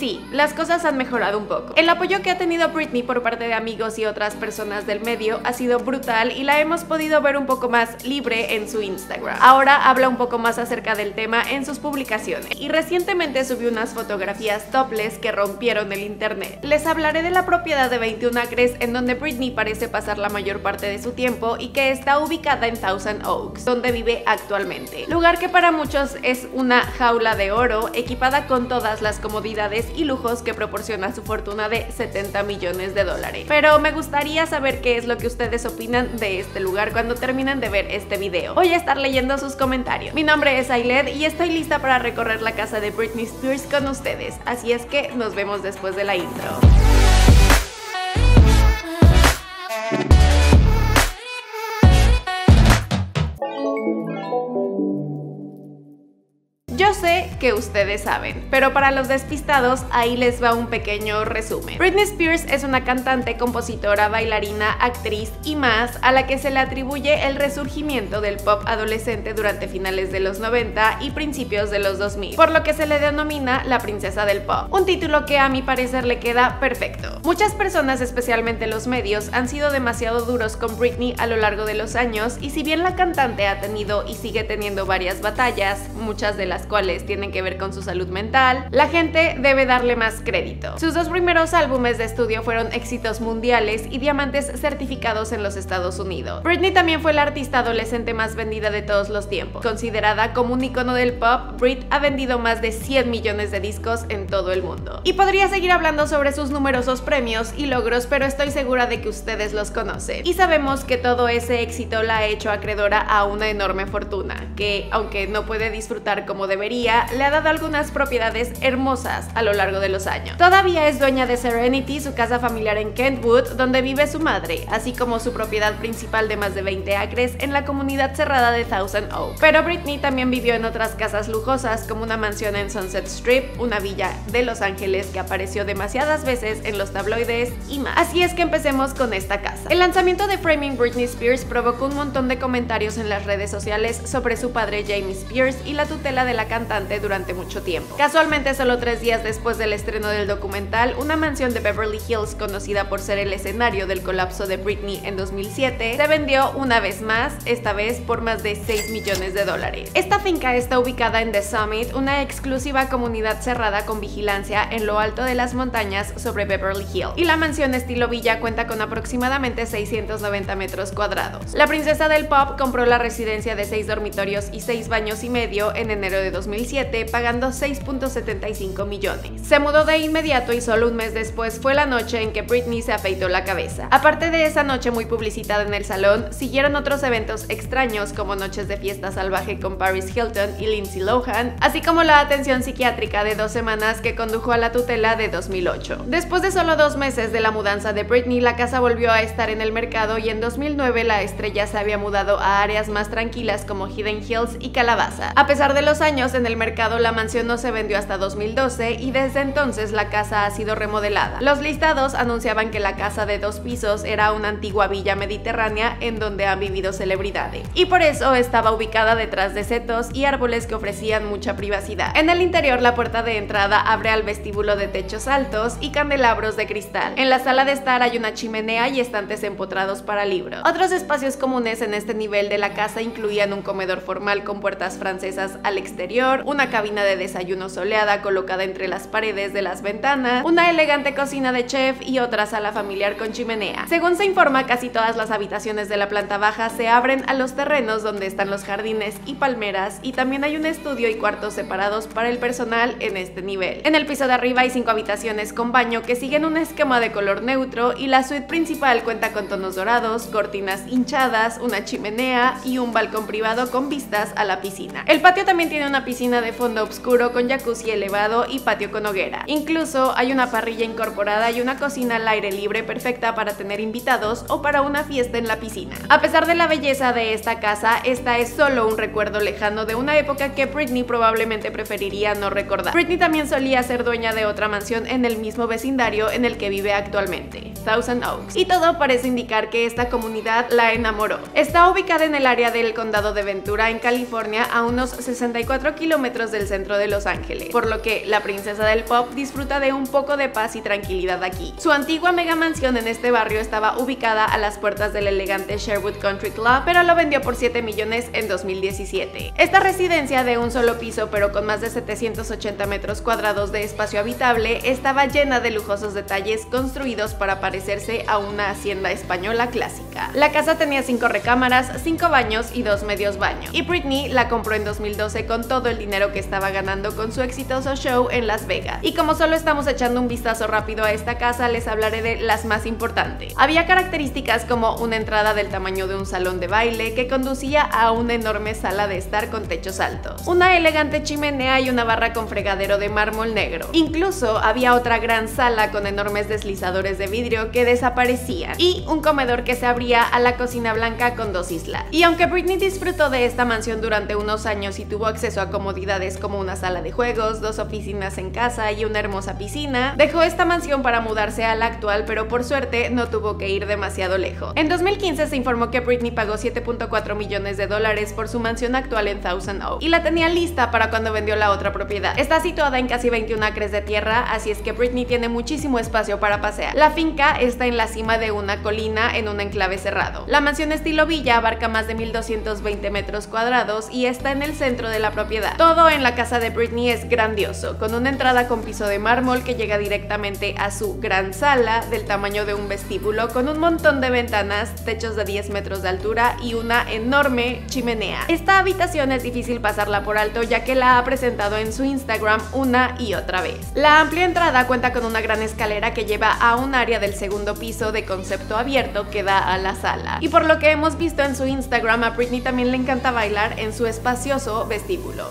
sí, las cosas han mejorado un poco. El apoyo que ha tenido Britney por parte de amigos y otras personas del medio ha sido brutal y la hemos podido ver un poco más libre en su Instagram. Ahora habla un poco más acerca del tema en sus publicaciones y recientemente subió unas fotografías topless que rompieron el internet. Les hablaré de la propiedad de 21 acres en donde Britney parece pasar la mayor parte de su tiempo y que está ubicada en Thousand Oaks, donde vive actualmente. Lugar que para muchos es una jaula de oro equipada con todas las comodidades y lujos que proporciona su fortuna de 70 millones de dólares. Pero me gustaría saber qué es lo que ustedes opinan de este lugar cuando terminen de ver este video. Voy a estar leyendo sus comentarios. Mi nombre es Ailed y estoy lista para recorrer la casa de Britney Spears con ustedes, así es que nos vemos después de la intro. Que ustedes saben, pero para los despistados ahí les va un pequeño resumen. Britney Spears es una cantante, compositora, bailarina, actriz y más a la que se le atribuye el resurgimiento del pop adolescente durante finales de los 90 y principios de los 2000, por lo que se le denomina la princesa del pop, un título que a mi parecer le queda perfecto. Muchas personas, especialmente los medios, han sido demasiado duros con Britney a lo largo de los años y si bien la cantante ha tenido y sigue teniendo varias batallas, muchas de las cuales tienen que ver con su salud mental, la gente debe darle más crédito. Sus dos primeros álbumes de estudio fueron éxitos mundiales y diamantes certificados en los Estados Unidos. Britney también fue la artista adolescente más vendida de todos los tiempos. Considerada como un icono del pop, Brit ha vendido más de 100 millones de discos en todo el mundo. Y podría seguir hablando sobre sus numerosos premios y logros, pero estoy segura de que ustedes los conocen. Y sabemos que todo ese éxito la ha hecho acreedora a una enorme fortuna, que aunque no puede disfrutar como debe le ha dado algunas propiedades hermosas a lo largo de los años. Todavía es dueña de Serenity, su casa familiar en Kentwood, donde vive su madre, así como su propiedad principal de más de 20 acres en la comunidad cerrada de Thousand Oaks. Pero Britney también vivió en otras casas lujosas, como una mansión en Sunset Strip, una villa de Los Ángeles que apareció demasiadas veces en los tabloides y más. Así es que empecemos con esta casa. El lanzamiento de Framing Britney Spears provocó un montón de comentarios en las redes sociales sobre su padre Jamie Spears y la tutela de la cantante mucho tiempo. Casualmente, solo tres días después del estreno del documental, una mansión de Beverly Hills, conocida por ser el escenario del colapso de Britney en 2007, se vendió una vez más, esta vez por más de 6 millones de dólares. Esta finca está ubicada en The Summit, una exclusiva comunidad cerrada con vigilancia en lo alto de las montañas sobre Beverly Hills, y la mansión estilo villa cuenta con aproximadamente 690 metros cuadrados. La princesa del pop compró la residencia de 6 dormitorios y 6 baños y medio en enero de 2007 pagando 6.75 millones. Se mudó de inmediato y solo un mes después fue la noche en que Britney se afeitó la cabeza. Aparte de esa noche muy publicitada en el salón, siguieron otros eventos extraños como noches de fiesta salvaje con Paris Hilton y Lindsay Lohan, así como la atención psiquiátrica de dos semanas que condujo a la tutela de 2008. Después de solo dos meses de la mudanza de Britney, la casa volvió a estar en el mercado y en 2009 la estrella se había mudado a áreas más tranquilas como Hidden Hills y Calabaza. A pesar de los años en el mercado, la mansión no se vendió hasta 2012 y desde entonces la casa ha sido remodelada. Los listados anunciaban que la casa de dos pisos era una antigua villa mediterránea en donde han vivido celebridades y por eso estaba ubicada detrás de setos y árboles que ofrecían mucha privacidad. En el interior la puerta de entrada abre al vestíbulo de techos altos y candelabros de cristal. En la sala de estar hay una chimenea y estantes empotrados para libros. Otros espacios comunes en este nivel de la casa incluían un comedor formal con puertas francesas al exterior, una cabina de desayuno soleada colocada entre las paredes de las ventanas, una elegante cocina de chef y otra sala familiar con chimenea. Según se informa, casi todas las habitaciones de la planta baja se abren a los terrenos donde están los jardines y palmeras y también hay un estudio y cuartos separados para el personal en este nivel. En el piso de arriba hay cinco habitaciones con baño que siguen un esquema de color neutro y la suite principal cuenta con tonos dorados, cortinas hinchadas, una chimenea y un balcón privado con vistas a la piscina. El patio también tiene una piscina de fondo oscuro con jacuzzi elevado y patio con hoguera. Incluso hay una parrilla incorporada y una cocina al aire libre perfecta para tener invitados o para una fiesta en la piscina. A pesar de la belleza de esta casa, esta es solo un recuerdo lejano de una época que Britney probablemente preferiría no recordar. Britney también solía ser dueña de otra mansión en el mismo vecindario en el que vive actualmente. Thousand Oaks. Y todo parece indicar que esta comunidad la enamoró. Está ubicada en el área del condado de Ventura, en California, a unos 64 kilómetros del centro de Los Ángeles, por lo que la princesa del pop disfruta de un poco de paz y tranquilidad aquí. Su antigua mega mansión en este barrio estaba ubicada a las puertas del elegante Sherwood Country Club, pero lo vendió por 7 millones en 2017. Esta residencia de un solo piso, pero con más de 780 metros cuadrados de espacio habitable, estaba llena de lujosos detalles construidos para parecerse a una hacienda española clásica. La casa tenía 5 recámaras, 5 baños y 2 medios baños, y Britney la compró en 2012 con todo el dinero que estaba ganando con su exitoso show en Las Vegas. Y como solo estamos echando un vistazo rápido a esta casa, les hablaré de las más importantes. Había características como una entrada del tamaño de un salón de baile que conducía a una enorme sala de estar con techos altos, una elegante chimenea y una barra con fregadero de mármol negro. Incluso había otra gran sala con enormes deslizadores de vidrio que desaparecían y un comedor que se abría a la cocina blanca con dos islas. Y aunque Britney disfrutó de esta mansión durante unos años y tuvo acceso a comodidades como una sala de juegos, dos oficinas en casa y una hermosa piscina, dejó esta mansión para mudarse a la actual, pero por suerte no tuvo que ir demasiado lejos. En 2015 se informó que Britney pagó 7.4 millones de dólares por su mansión actual en Thousand Oaks y la tenía lista para cuando vendió la otra propiedad. Está situada en casi 21 acres de tierra, así es que Britney tiene muchísimo espacio para pasear. La finca está en la cima de una colina en un enclave cerrado. La mansión estilo villa abarca más de 1220 metros cuadrados y está en el centro de la propiedad. Todo en la casa de Britney es grandioso, con una entrada con piso de mármol que llega directamente a su gran sala del tamaño de un vestíbulo con un montón de ventanas, techos de 10 metros de altura y una enorme chimenea. Esta habitación es difícil pasarla por alto ya que la ha presentado en su Instagram una y otra vez. La amplia entrada cuenta con una gran escalera que lleva a un área del segundo piso de concepto abierto que da a la sala. Y por lo que hemos visto en su Instagram, a Britney también le encanta bailar en su espacioso vestíbulo.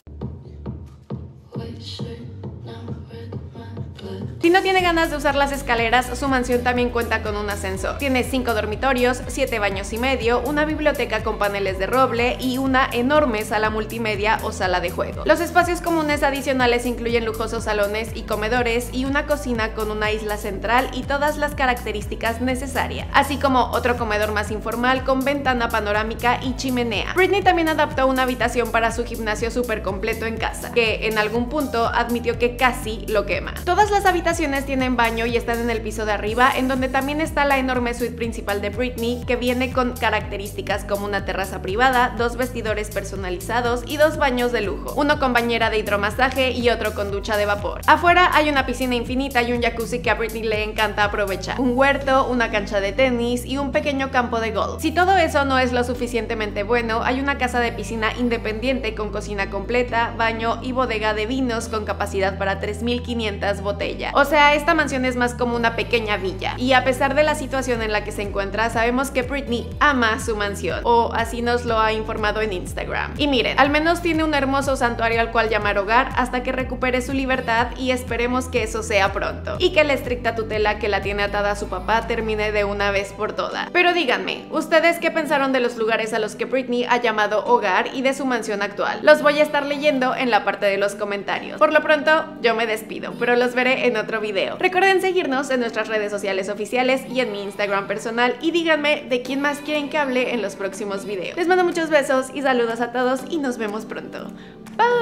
Si no tiene ganas de usar las escaleras, su mansión también cuenta con un ascensor. Tiene 5 dormitorios, 7 baños y medio, una biblioteca con paneles de roble y una enorme sala multimedia o sala de juego. Los espacios comunes adicionales incluyen lujosos salones y comedores y una cocina con una isla central y todas las características necesarias, así como otro comedor más informal con ventana panorámica y chimenea. Britney también adaptó una habitación para su gimnasio súper completo en casa, que en algún punto admitió que casi lo quema. Todas las habitaciones tienen baño y están en el piso de arriba, en donde también está la enorme suite principal de Britney, que viene con características como una terraza privada, dos vestidores personalizados y dos baños de lujo, uno con bañera de hidromasaje y otro con ducha de vapor. Afuera hay una piscina infinita y un jacuzzi que a Britney le encanta aprovechar, un huerto, una cancha de tenis y un pequeño campo de golf. Si todo eso no es lo suficientemente bueno, hay una casa de piscina independiente con cocina completa, baño y bodega de vinos con capacidad para 3.500 botellas. Sea, esta mansión es más como una pequeña villa. Y a pesar de la situación en la que se encuentra, sabemos que Britney ama su mansión. O así nos lo ha informado en Instagram. Y miren, al menos tiene un hermoso santuario al cual llamar hogar hasta que recupere su libertad y esperemos que eso sea pronto. Y que la estricta tutela que la tiene atada a su papá termine de una vez por todas. Pero díganme, ¿ustedes qué pensaron de los lugares a los que Britney ha llamado hogar y de su mansión actual? Los voy a estar leyendo en la parte de los comentarios. Por lo pronto, yo me despido, pero los veré en video. Recuerden seguirnos en nuestras redes sociales oficiales y en mi Instagram personal y díganme de quién más quieren que hable en los próximos videos. Les mando muchos besos y saludos a todos y nos vemos pronto. Bye.